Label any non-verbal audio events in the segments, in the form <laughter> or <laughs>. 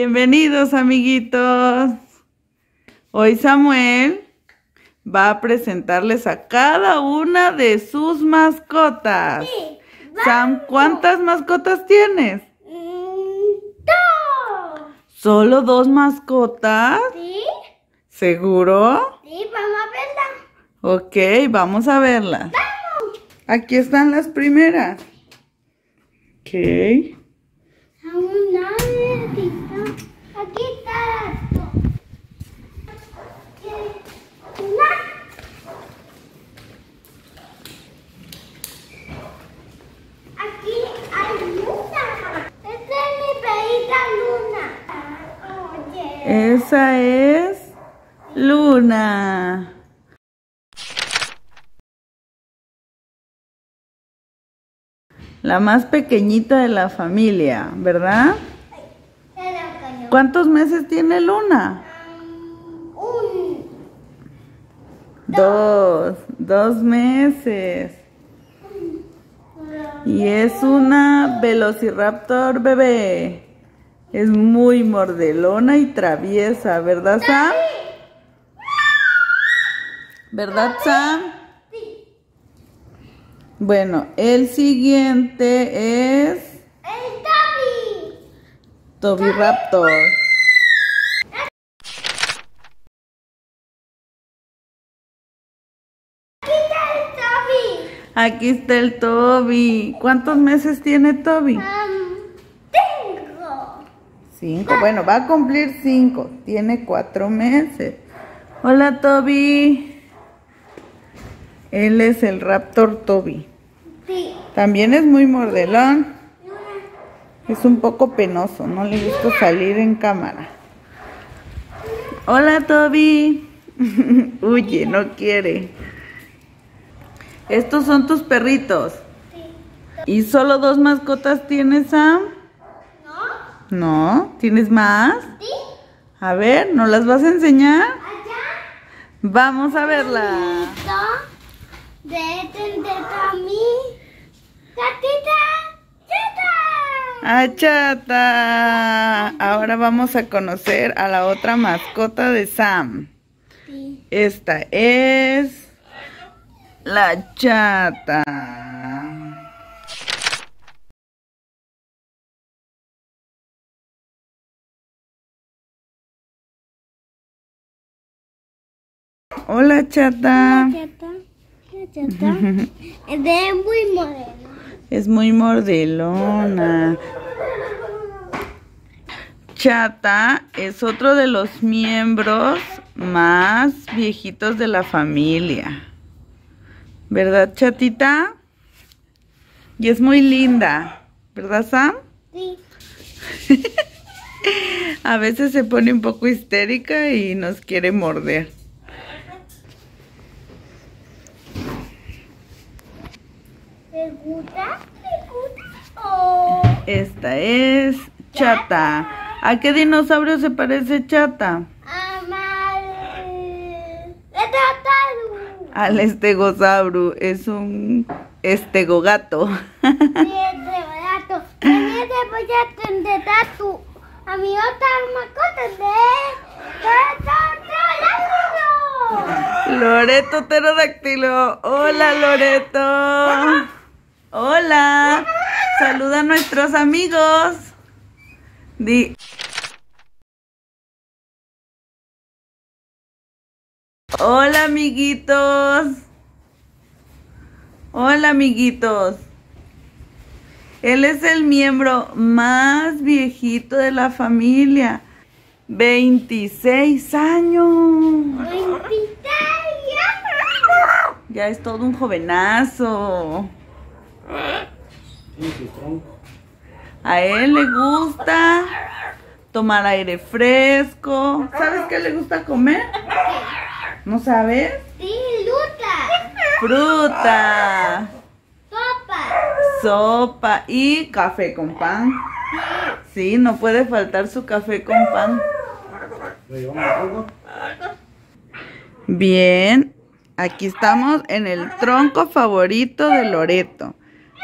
Bienvenidos amiguitos. Hoy Samuel va a presentarles a cada una de sus mascotas. Sí, Sam, ¿cuántas mascotas tienes? Mm, dos. ¿Solo dos mascotas? ¿Sí? ¿Seguro? Sí, vamos a verla. Ok, vamos a verlas. ¡Vamos! Aquí están las primeras. Ok. Aún no necesito. Aquí está la Una. Aquí hay luna. Esta es mi perrita luna. Oye. Esa es Luna. La más pequeñita de la familia, ¿verdad? ¿Cuántos meses tiene Luna? Un. Dos, dos meses. Y es una Velociraptor bebé. Es muy mordelona y traviesa, ¿verdad, Sam? ¿Verdad, Sam? Bueno, el siguiente es El Toby. Toby Raptor. Aquí está el Toby. Aquí está el Toby. ¿Cuántos meses tiene Toby? Um, tengo. Cinco. Bueno, va a cumplir cinco. Tiene cuatro meses. Hola, Toby. Él es el Raptor Toby. Sí. También es muy mordelón. Es un poco penoso. No le gusta salir en cámara. Hola, Toby. <laughs> Huye, no quiere. Estos son tus perritos. Sí. ¿Y solo dos mascotas tienes, Sam? ¿No? No, ¿tienes más? Sí. A ver, ¿nos las vas a enseñar? Allá. Vamos a verla. Esto. De este de Tommy. Gatita. Chata. ¡Ah, chata! Ahora vamos a conocer a la otra mascota de Sam. Sí. Esta es la chata. Hola, chata. Chata. Chata. <laughs> Es muy. Es muy mordelona. Chata es otro de los miembros más viejitos de la familia. ¿Verdad, chatita? Y es muy linda. ¿Verdad, Sam? Sí. <laughs> A veces se pone un poco histérica y nos quiere morder. ¿Te gusta? ¿Te gusta? Oh. Esta es Chata. ¿A qué dinosaurio se parece Chata? Al estegosauro. Es un estegogato. Sí, es de barato. Venía de voy a mi otra mascota de. Loreto pterodáctilo. Hola, Loreto. Hola. Saluda a nuestros amigos. Di. Hola, amiguitos. Hola, amiguitos. Él es el miembro más viejito de la familia. 26 años. Ya es todo un jovenazo. A él le gusta tomar aire fresco. ¿Sabes qué le gusta comer? ¿No sabes? Sí, luta. Fruta, Sopa. sopa y café con pan. Sí, no puede faltar su café con pan. Bien, aquí estamos en el tronco favorito de Loreto.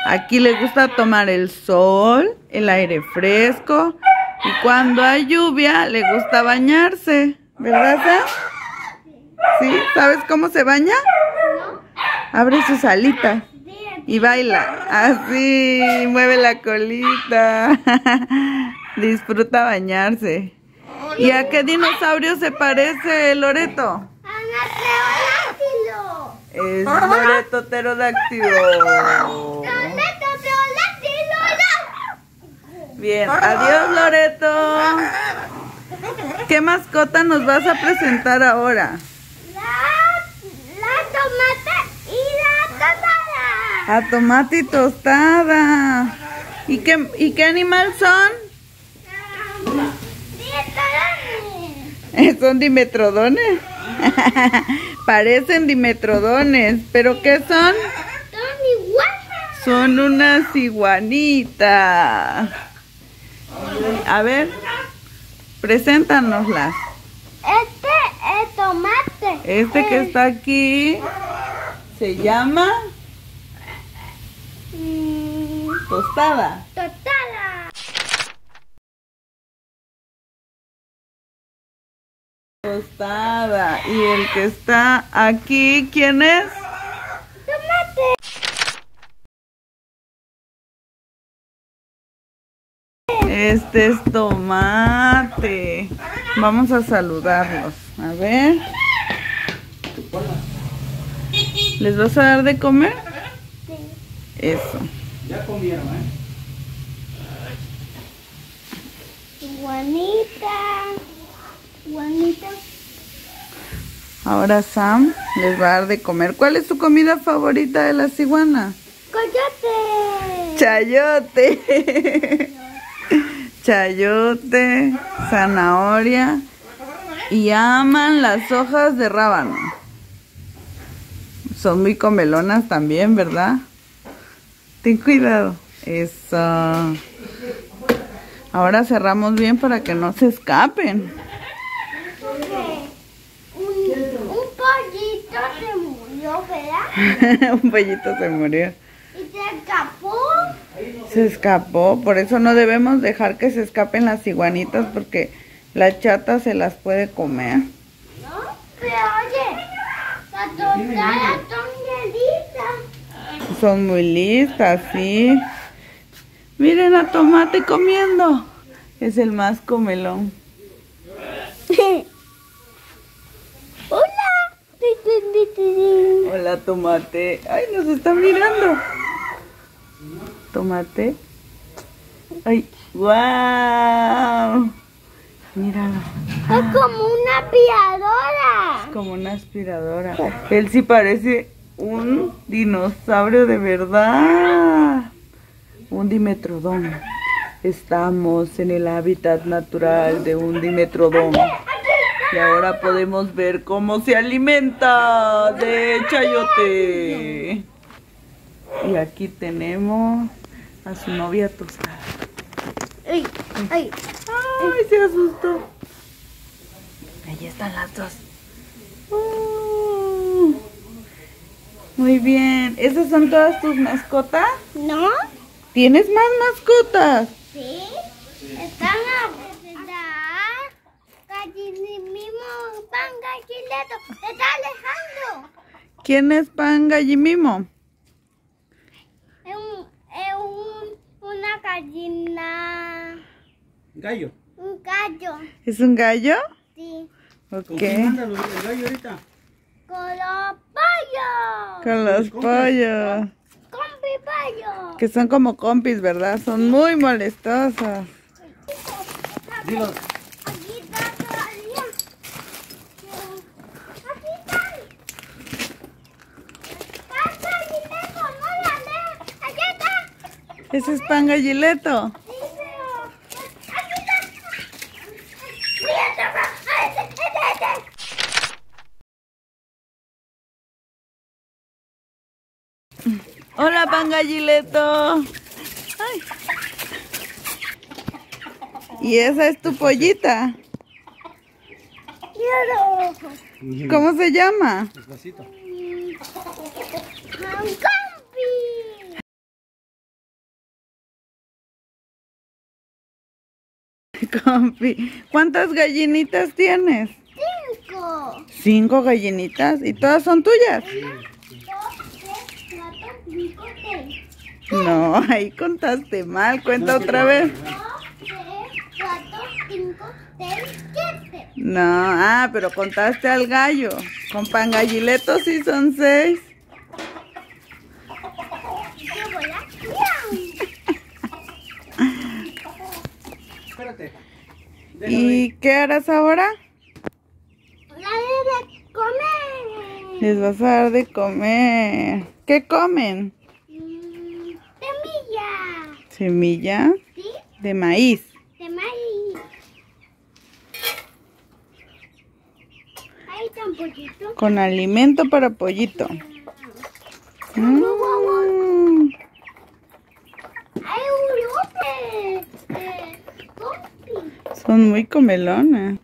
Aquí le gusta tomar el sol, el aire fresco Y cuando hay lluvia, le gusta bañarse. ¿Verdad, Sam? ¿Sí? ¿Sabes cómo se baña? Abre sus alitas y baila. Así, mueve la colita. <laughs> Disfruta bañarse. ¿Y a qué dinosaurio se parece Loreto? ¡Anateodáctilo! Es. ¡Loreto pterodáctilo! Bien, adiós Loreto. ¿Qué mascota nos vas a presentar ahora? La, la tomate y la tostada. A tomate y tostada. ¿Y qué, ¿Y qué animal son? Dietodones. ¿Son dimetrodones? <laughs> Parecen dimetrodones, pero ¿qué son? Son iguanas. Son unas iguanitas. A ver, preséntanoslas. Este es tomate. Este que está aquí se llama Mm, tostada. tostada. Tostada. Y el que está aquí, ¿quién es? Tomate. Este es tomate. Vamos a saludarlos. A ver. ¿Les vas a dar de comer? Sí. Eso. Ya comieron, ¿eh? Juanita. Juanita. Ahora Sam les va a dar de comer. ¿Cuál es su comida favorita de las iguanas? Coyote. Chayote. <laughs> Chayote, zanahoria y aman las hojas de rábano. Son muy comelonas también, ¿verdad? Ten cuidado. Eso. Ahora cerramos bien para que no se escapen. Un, un pollito se murió, ¿verdad? <laughs> Un pollito se murió. Se escapó. Por eso no debemos dejar que se escapen las iguanitas porque la chata se las puede comer. ¿No? Pero oye, la son muy listas, sí. Miren a Tomate comiendo. Es el más comelón. <laughs> Hola. Hola, Tomate. Ay, nos está mirando. Tomate. Ay, wow. Míralo. Es como una aspiradora. Como una aspiradora. Él sí parece un dinosaurio de verdad. Un dimetrodón. Estamos en el hábitat natural de un dimetrodón. Y ahora podemos ver cómo se alimenta de chayote. Y aquí tenemos a su novia tostada. Ay, ay. Ay, se asustó. Ahí están las dos. Uh, muy bien. ¿Esas son todas tus mascotas? ¿No? ¿Tienes más mascotas? Sí. Están a mismo pan está alejando. ¿Quién es Pan Gallimimo? Es, un, es un, una gallina. Gallo. Un gallo. ¿Es un gallo? Sí. ¿Con quién Ok. anda los- el gallo ahorita? Con los pollos. Con los pollos. Con mi pollo. Que son como compis, ¿verdad? Son muy molestosos. Dilo, Aquí está todavía. Aquí están. Pan gallileto, no la lees. Aquí está. Ese es Pan Gallileto. Hola, Pan Gallileto. Ay. ¿Y esa es tu pollita? ¿Cómo se llama? despacito. <laughs> compi. ¿Cuántas gallinitas tienes? Cinco. Cinco gallinitas. ¿Y todas son tuyas? Una, dos, tres, cuatro, cinco, seis. No, ahí contaste mal. Cuenta otra vez. Dos, tres, cuatro, cinco, seis, siete. No, ah, pero contaste al gallo. Con pangallileto sí son seis. Espérate. Déjame. ¿Y qué harás ahora? La de comer. Les vas a dar de comer. ¿Qué comen? Mm, Semilla. Semilla ¿Sí? de maíz. De maíz. Ahí está un. Con alimento para pollito. Mm. Hay un lote. Eh, compi. Son muy comelonas.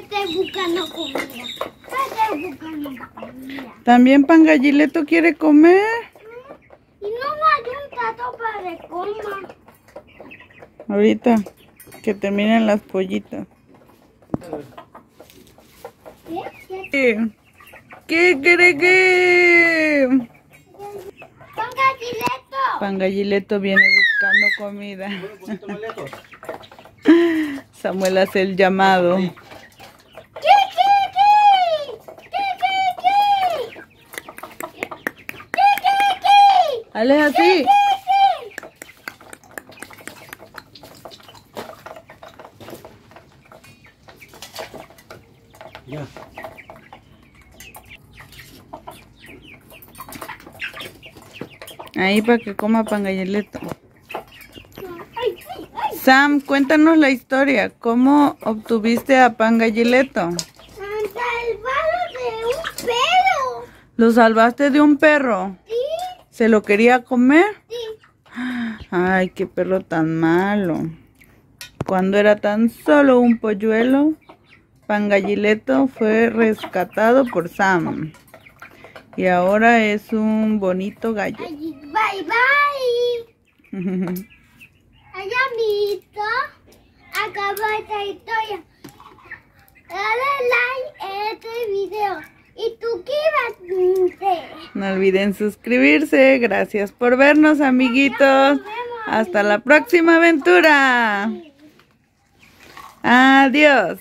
Estoy buscando comida. Buscando comida. También Pangallileto quiere comer. Y no me hay un tato para que coma. Ahorita que terminen las pollitas. ¿Qué? ¿Qué? ¿Qué? ¿Qué cree que? Ponga chileto. Pangallileto viene comida. Samuel hace el llamado. Dale así. Ya. Ahí para que coma Pangallileto. ¡Ay, ay, ay! Sam, cuéntanos la historia. ¿Cómo obtuviste a Pangallileto? ¡Salvado de un pelo! ¿Lo salvaste de un perro? ¿Sí? ¿Se lo quería comer? Sí. Ay, qué perro tan malo. Cuando era tan solo un polluelo, Pangallileto fue rescatado por Sam. Y ahora es un bonito gallo. Bye, bye. <laughs> Ay, amiguito, acabó esta historia. Dale like a este video. Y tú qué No olviden suscribirse. Gracias por vernos, amiguitos. Hasta la próxima aventura. Adiós.